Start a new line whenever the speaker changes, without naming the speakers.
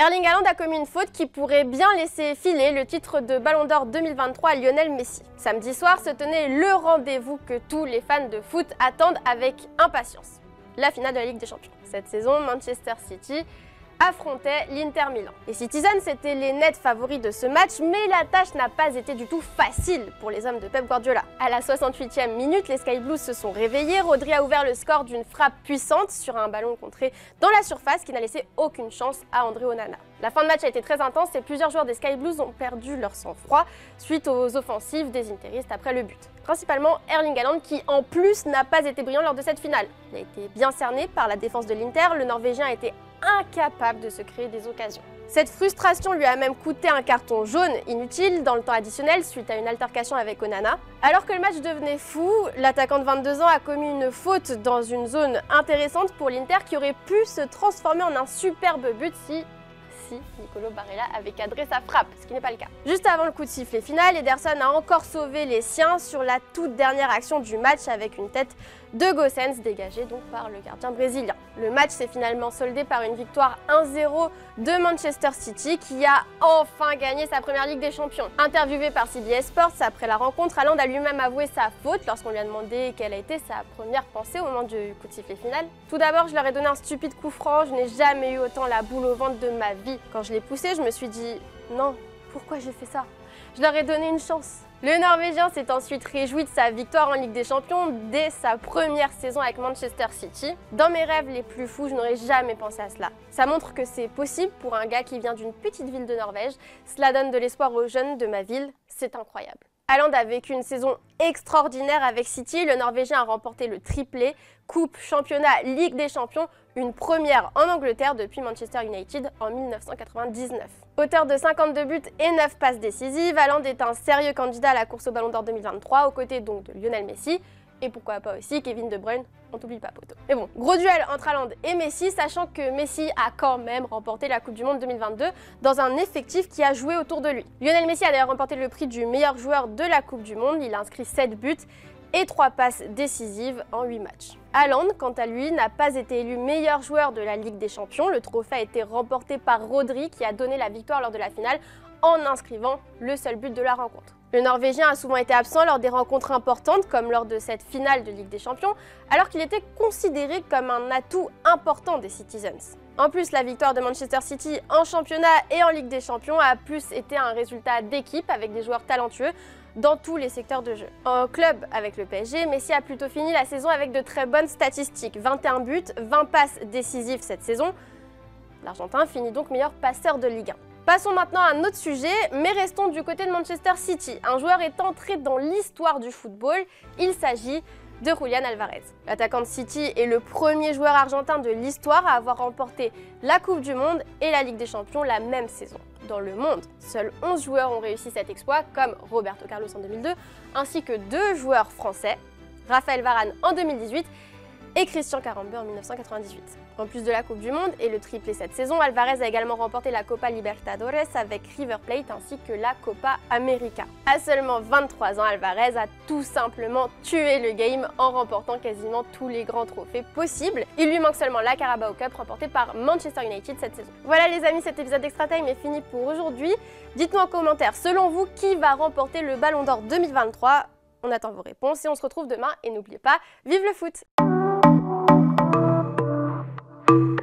Erling Haaland a commis une faute qui pourrait bien laisser filer le titre de Ballon d'Or 2023 à Lionel Messi. Samedi soir se tenait le rendez-vous que tous les fans de foot attendent avec impatience. La finale de la Ligue des Champions. Cette saison, Manchester City affrontait l'Inter Milan. Les Citizens étaient les nets favoris de ce match, mais la tâche n'a pas été du tout facile pour les hommes de Pep Guardiola. À la 68e minute, les Sky Blues se sont réveillés. Rodri a ouvert le score d'une frappe puissante sur un ballon contré dans la surface qui n'a laissé aucune chance à André Onana. La fin de match a été très intense et plusieurs joueurs des Sky Blues ont perdu leur sang-froid suite aux offensives des interistes après le but. Principalement Erling Haaland qui en plus n'a pas été brillant lors de cette finale. Il a été bien cerné par la défense de l'Inter, le Norvégien a été incapable de se créer des occasions. Cette frustration lui a même coûté un carton jaune inutile dans le temps additionnel suite à une altercation avec Onana. Alors que le match devenait fou, l'attaquant de 22 ans a commis une faute dans une zone intéressante pour l'Inter qui aurait pu se transformer en un superbe but si Nicolo Barella avait cadré sa frappe, ce qui n'est pas le cas. Juste avant le coup de sifflet final, Ederson a encore sauvé les siens sur la toute dernière action du match avec une tête de Gossens dégagée donc par le gardien brésilien. Le match s'est finalement soldé par une victoire 1-0 de Manchester City qui a enfin gagné sa première Ligue des Champions. Interviewé par CBS Sports après la rencontre, Haaland a lui-même avoué sa faute lorsqu'on lui a demandé quelle a été sa première pensée au moment du coup de sifflet final. Tout d'abord, je leur ai donné un stupide coup franc, je n'ai jamais eu autant la boule au ventre de ma vie. Quand je l'ai poussé, je me suis dit non, pourquoi j'ai fait ça? Je leur ai donné une chance. Le Norvégien s'est ensuite réjoui de sa victoire en Ligue des Champions dès sa première saison avec Manchester City. Dans mes rêves les plus fous, je n'aurais jamais pensé à cela. Ça montre que c'est possible pour un gars qui vient d'une petite ville de Norvège. Cela donne de l'espoir aux jeunes de ma ville. C'est incroyable. Haaland a vécu une saison extraordinaire avec City. Le Norvégien a remporté le triplé, Coupe, Championnat, Ligue des Champions, une première en Angleterre depuis Manchester United en 1999. Auteur de 52 buts et 9 passes décisives, Haaland est un sérieux candidat à la course au Ballon d'Or 2023, aux côtés de Lionel Messi, et pourquoi pas aussi Kevin De Bruyne, on t'oublie pas poto. Mais bon, gros duel entre Haaland et Messi, sachant que Messi a quand même remporté la Coupe du Monde 2022 dans un effectif qui a joué autour de lui. Lionel Messi a d'ailleurs remporté le prix du meilleur joueur de la Coupe du Monde, il a inscrit 7 buts et 3 passes décisives en 8 matchs. Haaland, quant à lui, n'a pas été élu meilleur joueur de la Ligue des Champions. Le trophée a été remporté par Rodri qui a donné la victoire lors de la finale en inscrivant le seul but de la rencontre. Le Norvégien a souvent été absent lors des rencontres importantes, comme lors de cette finale de Ligue des Champions, alors qu'il était considéré comme un atout important des Citizens. En plus, la victoire de Manchester City en championnat et en Ligue des Champions a plus été un résultat d'équipe avec des joueurs talentueux dans tous les secteurs de jeu. En club avec le PSG, Messi a plutôt fini la saison avec de très bonnes statistiques. 21 buts, 20 passes décisives cette saison. L'Argentin finit donc meilleur passeur de Ligue 1. Passons maintenant à un autre sujet, mais restons du côté de Manchester City. Un joueur est entré dans l'histoire du football. Il s'agit de Julian Alvarez. L'attaquant de City est le premier joueur argentin de l'histoire à avoir remporté la Coupe du Monde et la Ligue des Champions la même saison. Dans le monde, seuls 11 joueurs ont réussi cet exploit, comme Roberto Carlos en 2002, ainsi que deux joueurs français, Raphaël Varane en 2018 et Christian Carambeu en 1998. En plus de la Coupe du Monde et le triplé cette saison, Alvarez a également remporté la Copa Libertadores avec River Plate ainsi que la Copa América. À seulement 23 ans, Alvarez a tout simplement tué le game en remportant quasiment tous les grands trophées possibles. Il lui manque seulement la Carabao Cup remportée par Manchester United cette saison. Voilà les amis, cet épisode d'Extra Time est fini pour aujourd'hui. Dites-nous en commentaire, selon vous, qui va remporter le Ballon d'Or 2023 on attend vos réponses et on se retrouve demain. Et n'oubliez pas, vive le foot Thank you.